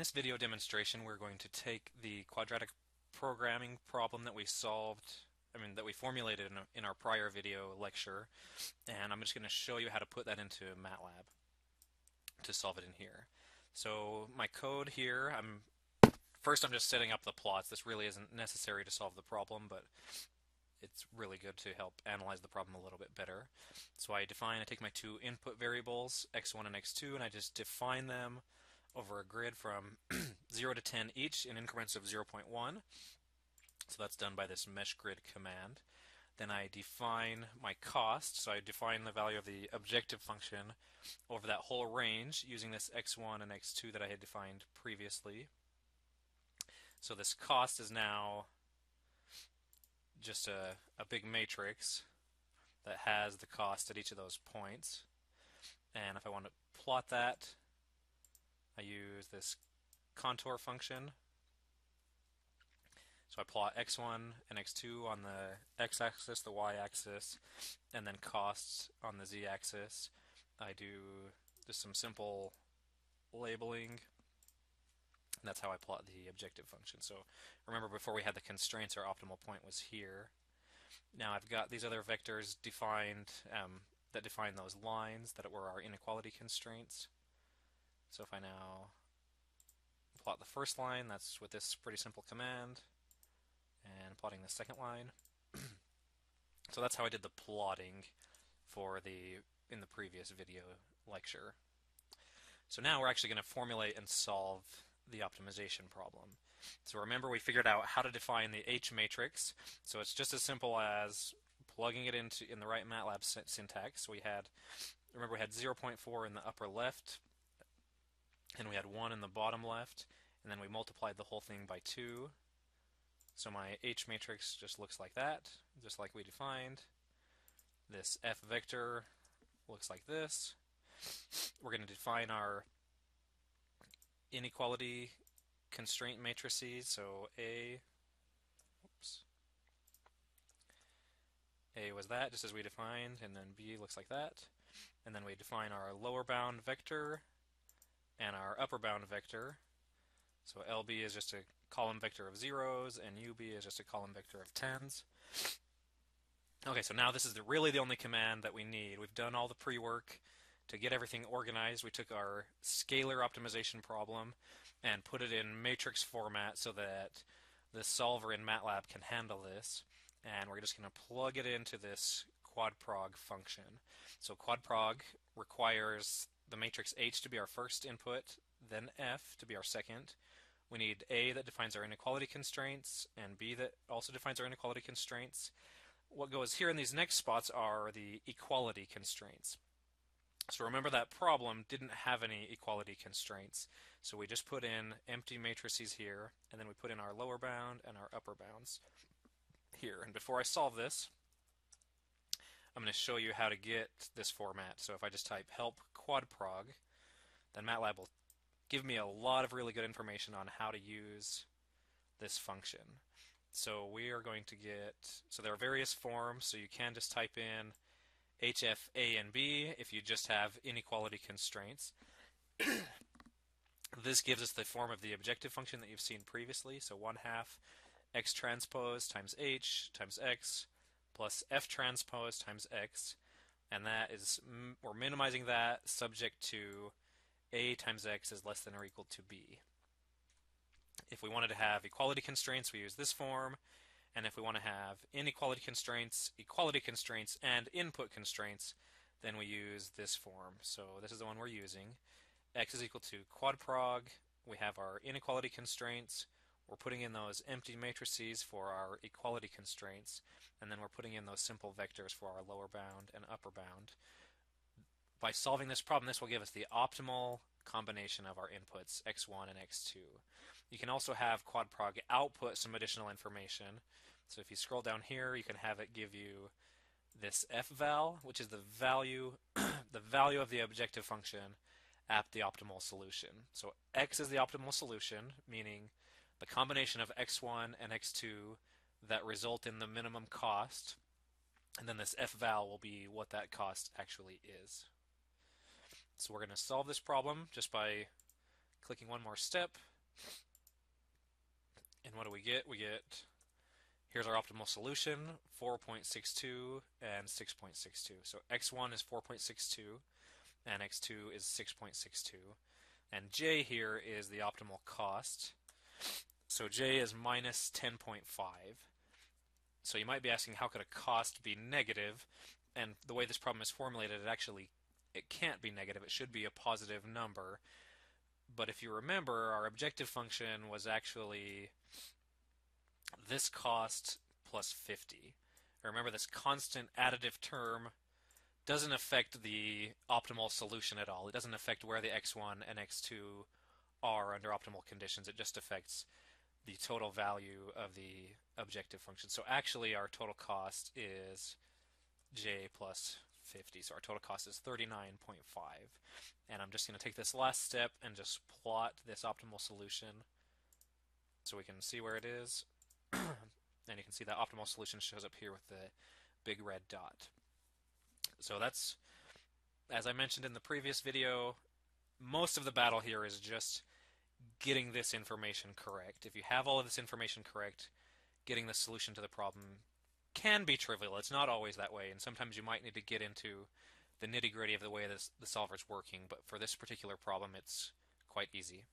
this video demonstration we're going to take the quadratic programming problem that we solved, I mean that we formulated in, a, in our prior video lecture, and I'm just going to show you how to put that into MATLAB to solve it in here. So my code here, I'm first I'm just setting up the plots. This really isn't necessary to solve the problem, but it's really good to help analyze the problem a little bit better. So I define, I take my two input variables, x1 and x2, and I just define them over a grid from 0 to 10 each in increments of 0.1. So that's done by this mesh grid command. Then I define my cost, so I define the value of the objective function over that whole range using this x1 and x2 that I had defined previously. So this cost is now just a, a big matrix that has the cost at each of those points. And if I want to plot that, I use this contour function. So I plot x1 and x2 on the x-axis, the y-axis, and then costs on the z-axis. I do just some simple labeling, and that's how I plot the objective function. So remember before we had the constraints, our optimal point was here. Now I've got these other vectors defined um, that define those lines that were our inequality constraints. So if I now plot the first line, that's with this pretty simple command, and plotting the second line. so that's how I did the plotting for the in the previous video lecture. So now we're actually going to formulate and solve the optimization problem. So remember we figured out how to define the H matrix. So it's just as simple as plugging it into in the right MATLAB syntax. We had remember we had 0.4 in the upper left, and we had 1 in the bottom left, and then we multiplied the whole thing by 2. So my H matrix just looks like that, just like we defined. This F vector looks like this. We're going to define our inequality constraint matrices. So A, oops, A was that, just as we defined, and then B looks like that. And then we define our lower bound vector, and our upper bound vector. So LB is just a column vector of zeros, and UB is just a column vector of tens. Okay, so now this is the, really the only command that we need. We've done all the pre-work to get everything organized. We took our scalar optimization problem and put it in matrix format so that the solver in MATLAB can handle this. And we're just going to plug it into this quadprog function. So quadprog requires the matrix H to be our first input, then F to be our second. We need A that defines our inequality constraints, and B that also defines our inequality constraints. What goes here in these next spots are the equality constraints. So remember that problem didn't have any equality constraints. So we just put in empty matrices here, and then we put in our lower bound and our upper bounds here. And before I solve this, I'm going to show you how to get this format. So if I just type help quadprog, then MATLAB will give me a lot of really good information on how to use this function. So we are going to get, so there are various forms, so you can just type in HF A and B if you just have inequality constraints. this gives us the form of the objective function that you've seen previously, so 1 half x transpose times h times x plus f transpose times x, and that is, we're minimizing that subject to a times x is less than or equal to b. If we wanted to have equality constraints, we use this form, and if we want to have inequality constraints, equality constraints, and input constraints, then we use this form. So this is the one we're using. x is equal to quadprog. We have our inequality constraints. We're putting in those empty matrices for our equality constraints, and then we're putting in those simple vectors for our lower bound and upper bound. By solving this problem, this will give us the optimal combination of our inputs, x1 and x2. You can also have quadprog output some additional information. So if you scroll down here, you can have it give you this fval, which is the value the value of the objective function at the optimal solution. So x is the optimal solution, meaning the combination of x1 and x2 that result in the minimum cost, and then this f fval will be what that cost actually is. So we're going to solve this problem just by clicking one more step And what do we get? We get, here's our optimal solution, 4.62 and 6.62. So x1 is 4.62 and x2 is 6.62. And j here is the optimal cost. So j is minus 10.5. So you might be asking how could a cost be negative? And the way this problem is formulated, it actually it can't be negative. It should be a positive number. But if you remember, our objective function was actually this cost plus 50. Remember, this constant additive term doesn't affect the optimal solution at all. It doesn't affect where the x1 and x2 are under optimal conditions. It just affects the total value of the objective function. So actually, our total cost is j plus 50. So our total cost is 39.5. And I'm just going to take this last step and just plot this optimal solution so we can see where it is. and you can see that optimal solution shows up here with the big red dot. So that's, as I mentioned in the previous video, most of the battle here is just getting this information correct. If you have all of this information correct, getting the solution to the problem can be trivial. It's not always that way, and sometimes you might need to get into the nitty gritty of the way this, the solver is working, but for this particular problem, it's quite easy.